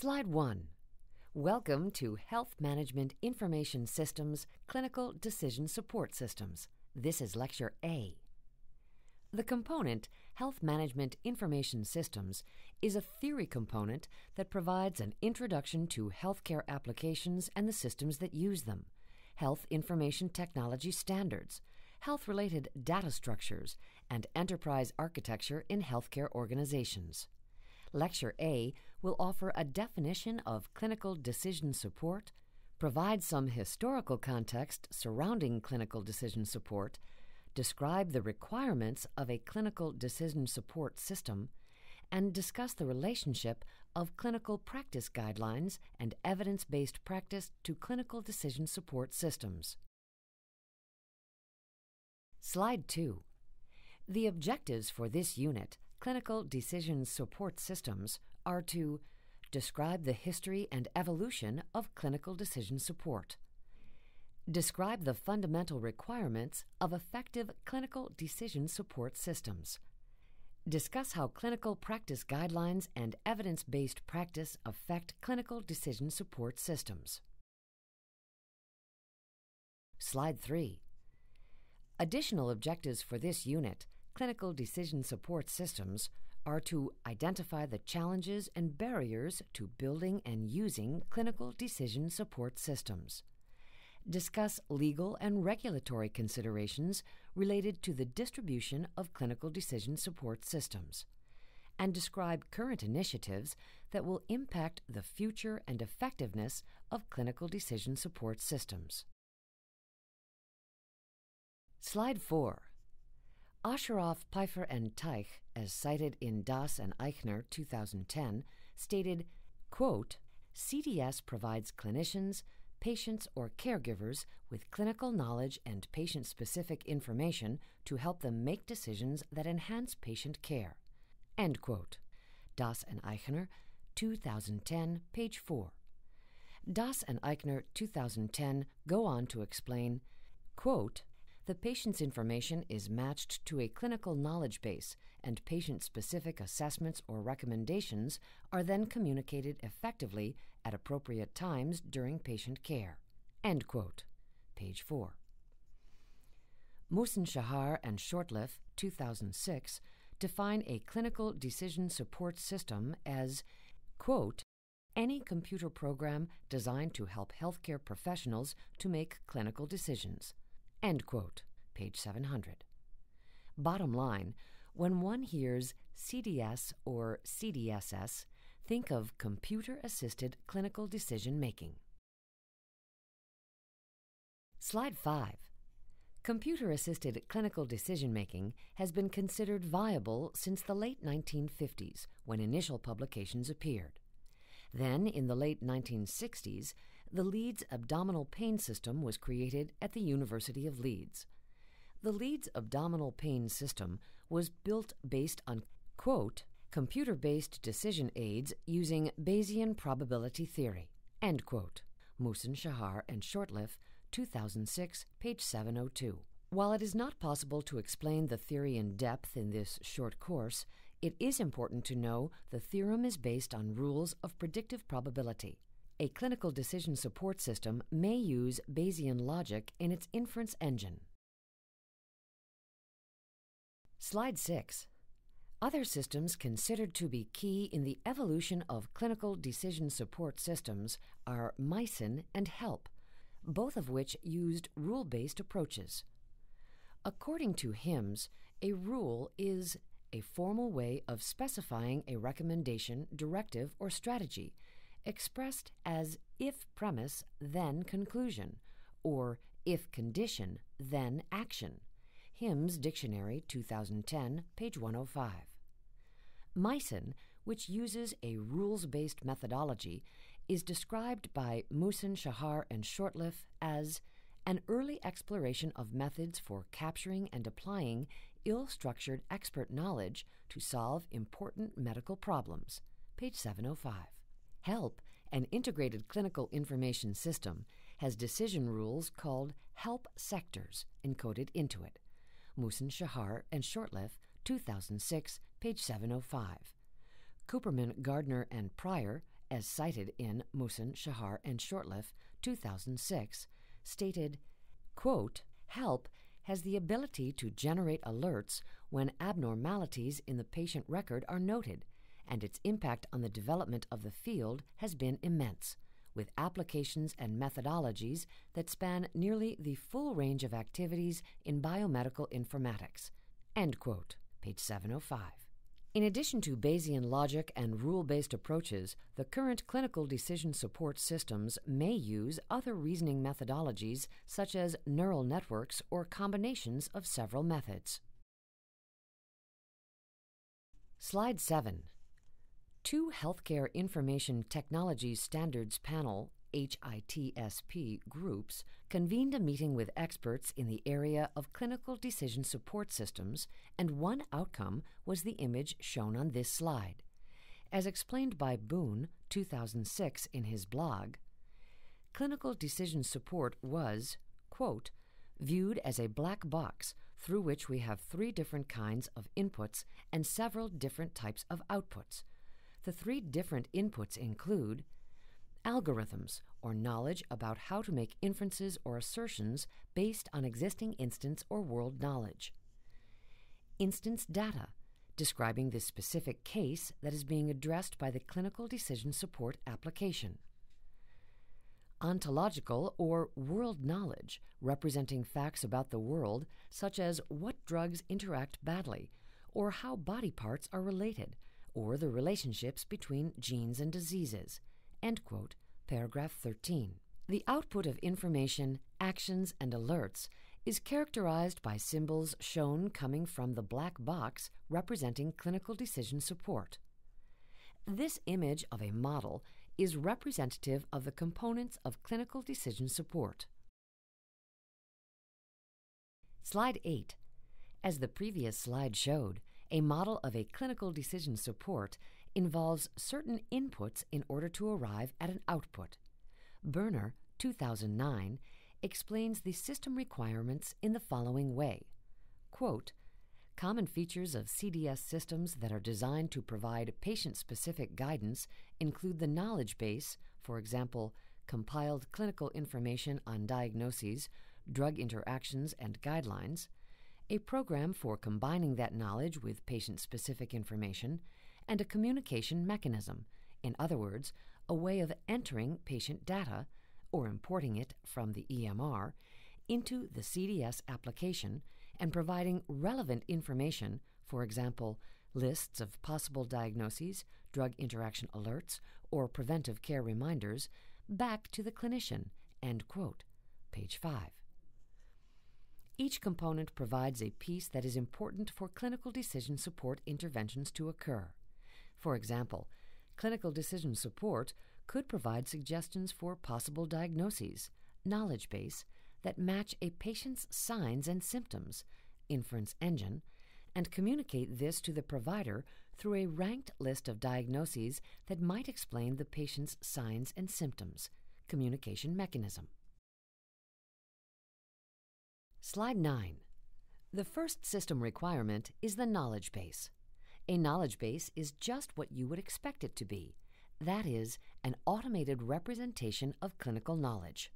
Slide 1. Welcome to Health Management Information Systems Clinical Decision Support Systems. This is Lecture A. The component Health Management Information Systems is a theory component that provides an introduction to healthcare applications and the systems that use them, health information technology standards, health related data structures, and enterprise architecture in healthcare organizations. Lecture A will offer a definition of clinical decision support, provide some historical context surrounding clinical decision support, describe the requirements of a clinical decision support system, and discuss the relationship of clinical practice guidelines and evidence based practice to clinical decision support systems. Slide 2. The objectives for this unit, Clinical Decision Support Systems, are to describe the history and evolution of clinical decision support Describe the fundamental requirements of effective clinical decision support systems. Discuss how clinical practice guidelines and evidence based practice affect clinical decision support systems. Slide 3. Additional objectives for this unit, Clinical Decision Support Systems, are to identify the challenges and barriers to building and using clinical decision support systems discuss legal and regulatory considerations related to the distribution of clinical decision support systems, and describe current initiatives that will impact the future and effectiveness of clinical decision support systems. Slide 4. Osheroff, Pfeiffer, and Teich, as cited in Das and Eichner 2010, stated, quote, CDS provides clinicians, patients or caregivers with clinical knowledge and patient specific information to help them make decisions that enhance patient care. End quote. Das and Eichner, 2010, page 4. Das and Eichner, 2010, go on to explain, quote, the patient's information is matched to a clinical knowledge base, and patient specific assessments or recommendations are then communicated effectively at appropriate times during patient care. End quote. Page 4. Musen Shahar and Shortliffe, 2006, define a clinical decision support system as, quote, any computer program designed to help healthcare professionals to make clinical decisions. End quote. Page 700. Bottom line, when one hears CDS or CDSS, think of computer assisted clinical decision making. Slide 5. Computer assisted clinical decision making has been considered viable since the late 1950s when initial publications appeared. Then, in the late 1960s, the Leeds abdominal pain system was created at the University of Leeds. The Leeds abdominal pain system was built based on, quote, computer based decision aids using Bayesian probability theory, end quote. Musen Shahar and Shortliffe, 2006, page 702. While it is not possible to explain the theory in depth in this short course, it is important to know the theorem is based on rules of predictive probability. A clinical decision support system may use Bayesian logic in its inference engine. Slide 6. Other systems considered to be key in the evolution of clinical decision support systems are MYCIN and HELP, both of which used rule based approaches. According to HIMSS, a rule is a formal way of specifying a recommendation, directive, or strategy, expressed as if premise, then conclusion, or if condition, then action. HIMSS Dictionary 2010, page 105. MYCIN, which uses a rules based methodology, is described by Musen Shahar and Shortliffe as an early exploration of methods for capturing and applying ill structured expert knowledge to solve important medical problems. Page 705. HELP, an integrated clinical information system, has decision rules called HELP sectors encoded into it. Musen Shahar and Shortliffe, 2006, page 705. Kuperman, Gardner, and Pryor, as cited in Musen, Shahar, and Shortliffe, 2006, stated, quote, HELP has the ability to generate alerts when abnormalities in the patient record are noted, and its impact on the development of the field has been immense, with applications and methodologies that span nearly the full range of activities in biomedical informatics. End quote. Page 705. In addition to Bayesian logic and rule based approaches, the current clinical decision support systems may use other reasoning methodologies such as neural networks or combinations of several methods. Slide 7. Two Healthcare Information Technology Standards Panel HITSP groups convened a meeting with experts in the area of clinical decision support systems, and one outcome was the image shown on this slide. As explained by Boone, 2006, in his blog, clinical decision support was, quote, viewed as a black box through which we have three different kinds of inputs and several different types of outputs. The three different inputs include algorithms, or knowledge about how to make inferences or assertions based on existing instance or world knowledge. Instance data, describing the specific case that is being addressed by the clinical decision support application. Ontological or world knowledge, representing facts about the world, such as what drugs interact badly, or how body parts are related, or the relationships between genes and diseases. End quote, paragraph 13. The output of information, actions, and alerts is characterized by symbols shown coming from the black box representing clinical decision support. This image of a model is representative of the components of clinical decision support. Slide 8. As the previous slide showed, a model of a clinical decision support involves certain inputs in order to arrive at an output. Berner, 2009, explains the system requirements in the following way Quote, Common features of CDS systems that are designed to provide patient specific guidance include the knowledge base, for example, compiled clinical information on diagnoses, drug interactions, and guidelines, a program for combining that knowledge with patient specific information, and a communication mechanism, in other words, a way of entering patient data, or importing it from the EMR, into the CDS application and providing relevant information, for example, lists of possible diagnoses, drug interaction alerts, or preventive care reminders, back to the clinician. End quote. Page 5. Each component provides a piece that is important for clinical decision support interventions to occur. For example, clinical decision support could provide suggestions for possible diagnoses, knowledge base that match a patient's signs and symptoms, inference engine, and communicate this to the provider through a ranked list of diagnoses that might explain the patient's signs and symptoms, communication mechanism. Slide 9. The first system requirement is the knowledge base. A knowledge base is just what you would expect it to be that is, an automated representation of clinical knowledge.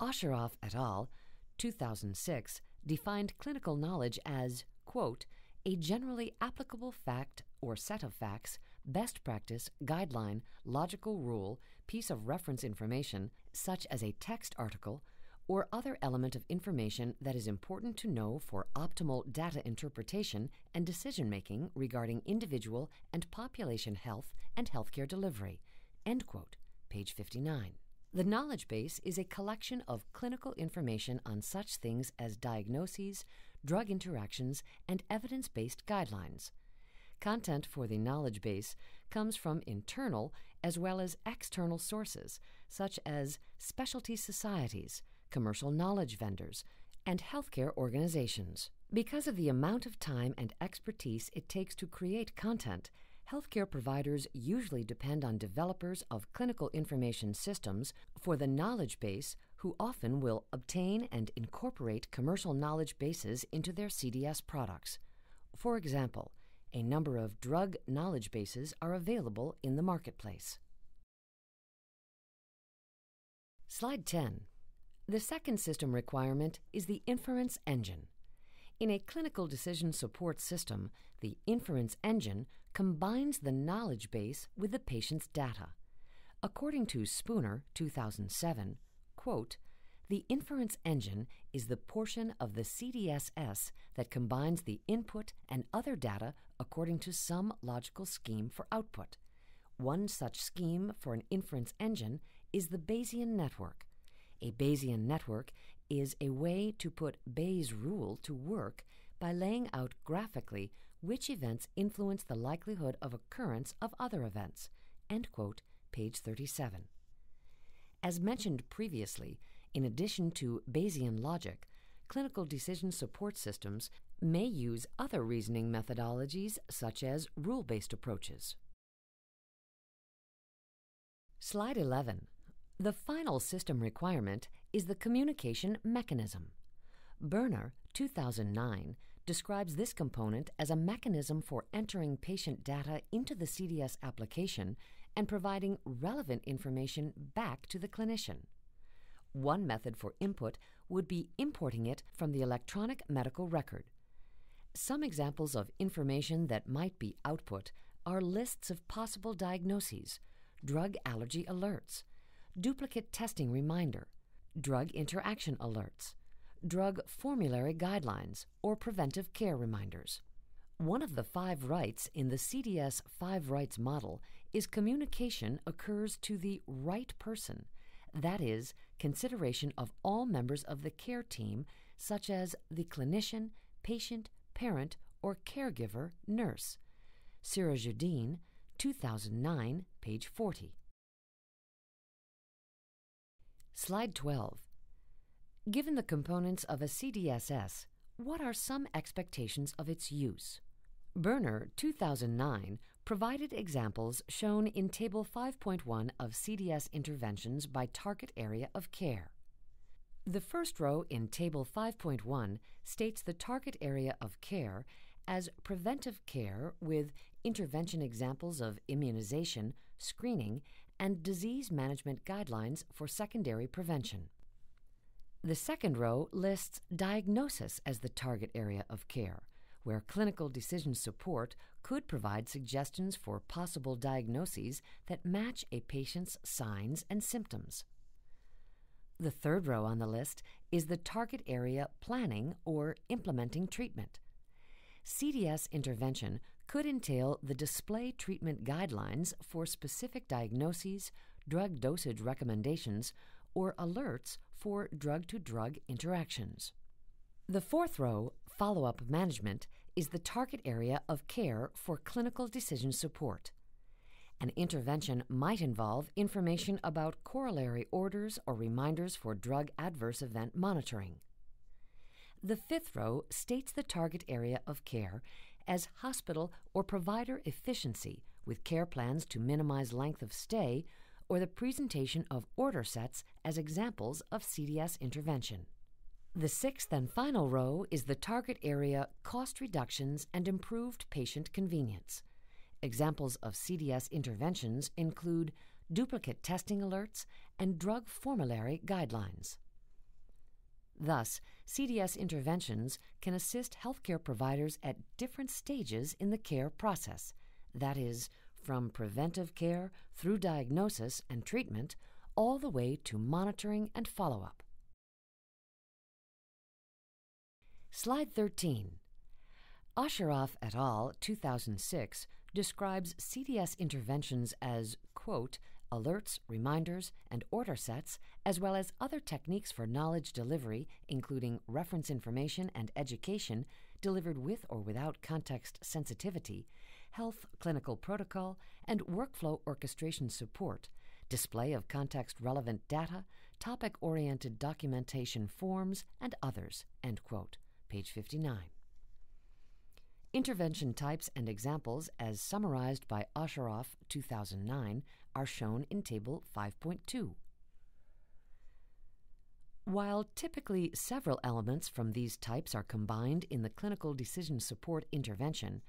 Osheroff et al., 2006, defined clinical knowledge as, quote, a generally applicable fact or set of facts, best practice, guideline, logical rule, piece of reference information, such as a text article, or other element of information that is important to know for optimal data interpretation and decision making regarding individual and population health and healthcare delivery. End quote. Page 59. The knowledge base is a collection of clinical information on such things as diagnoses, drug interactions, and evidence based guidelines. Content for the knowledge base comes from internal as well as external sources, such as specialty societies, commercial knowledge vendors, and healthcare organizations. Because of the amount of time and expertise it takes to create content, healthcare providers usually depend on developers of clinical information systems for the knowledge base who often will obtain and incorporate commercial knowledge bases into their CDS products. For example, a number of drug knowledge bases are available in the marketplace. Slide 10. The second system requirement is the inference engine. In a clinical decision support system, the inference engine combines the knowledge base with the patient's data. According to Spooner, 2007, quote, the inference engine is the portion of the CDSS that combines the input and other data according to some logical scheme for output. One such scheme for an inference engine is the Bayesian network. A Bayesian network is a way to put Bayes' rule to work by laying out graphically which events influence the likelihood of occurrence of other events. End quote, page 37. As mentioned previously, in addition to Bayesian logic, clinical decision support systems may use other reasoning methodologies such as rule based approaches. Slide 11. The final system requirement is the communication mechanism. Berner, 2009, describes this component as a mechanism for entering patient data into the CDS application and providing relevant information back to the clinician. One method for input would be importing it from the electronic medical record. Some examples of information that might be output are lists of possible diagnoses, drug allergy alerts, duplicate testing reminder, drug interaction alerts, drug formulary guidelines, or preventive care reminders. One of the five rights in the CDS Five Rights model is communication occurs to the right person that is, consideration of all members of the care team, such as the clinician, patient, parent, or caregiver, nurse. Sirajuddin, 2009, page 40. Slide 12. Given the components of a CDSS, what are some expectations of its use? Berner, 2009, provided examples shown in Table 5.1 of CDS interventions by target area of care. The first row in Table 5.1 states the target area of care as preventive care with intervention examples of immunization, screening, and disease management guidelines for secondary prevention. The second row lists diagnosis as the target area of care where clinical decision support could provide suggestions for possible diagnoses that match a patient's signs and symptoms. The third row on the list is the target area planning or implementing treatment. CDS intervention could entail the display treatment guidelines for specific diagnoses, drug dosage recommendations, or alerts for drug to drug interactions. The fourth row, follow up management, is the target area of care for clinical decision support. An intervention might involve information about corollary orders or reminders for drug adverse event monitoring. The fifth row states the target area of care as hospital or provider efficiency with care plans to minimize length of stay or the presentation of order sets as examples of CDS intervention. The sixth and final row is the target area cost reductions and improved patient convenience. Examples of CDS interventions include duplicate testing alerts and drug formulary guidelines. Thus, CDS interventions can assist healthcare providers at different stages in the care process, that is, from preventive care through diagnosis and treatment, all the way to monitoring and follow up. Slide 13. Osheroff et al., 2006, describes CDS interventions as, quote, alerts, reminders, and order sets, as well as other techniques for knowledge delivery, including reference information and education delivered with or without context sensitivity, health clinical protocol, and workflow orchestration support, display of context relevant data, topic oriented documentation forms, and others. End quote page 59. Intervention types and examples, as summarized by Osheroff 2009, are shown in Table 5.2. While typically several elements from these types are combined in the clinical decision support intervention,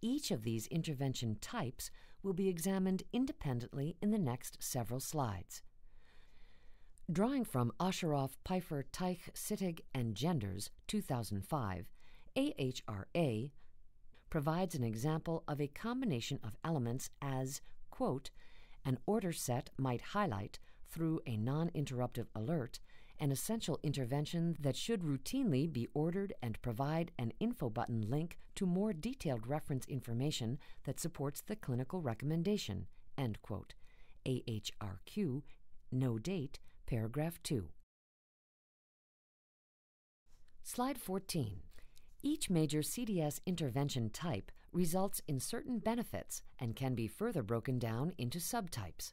each of these intervention types will be examined independently in the next several slides. Drawing from Osheroff, Pfeiffer, Teich, Sittig, and Jenders, 2005, AHRQ provides an example of a combination of elements as, quote, an order set might highlight, through a non interruptive alert, an essential intervention that should routinely be ordered and provide an info button link to more detailed reference information that supports the clinical recommendation. End quote. AHRQ, no date, paragraph 2. Slide 14. Each major CDS intervention type results in certain benefits and can be further broken down into subtypes.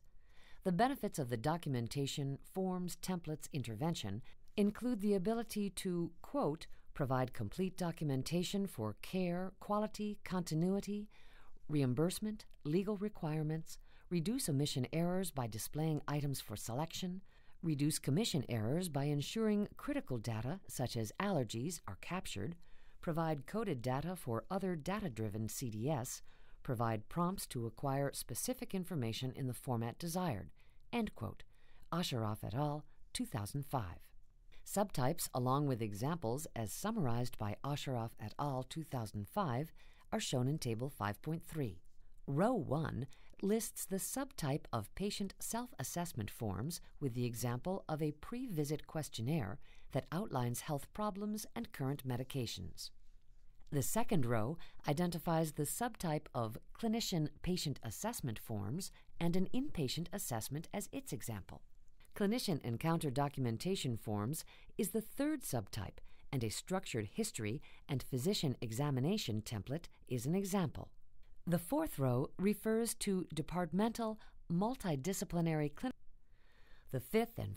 The benefits of the documentation, forms, templates intervention include the ability to, quote, provide complete documentation for care, quality, continuity, reimbursement, legal requirements, reduce omission errors by displaying items for selection, reduce commission errors by ensuring critical data such as allergies are captured, provide coded data for other data driven CDS, provide prompts to acquire specific information in the format desired. End quote. Osheroff et al., 2005. Subtypes, along with examples as summarized by Osheroff et al., 2005, are shown in Table 5.3. Row 1 lists the subtype of patient self assessment forms with the example of a pre visit questionnaire that outlines health problems and current medications. The second row identifies the subtype of clinician patient assessment forms and an inpatient assessment as its example. Clinician encounter documentation forms is the third subtype, and a structured history and physician examination template is an example. The fourth row refers to departmental multidisciplinary clinic. The fifth and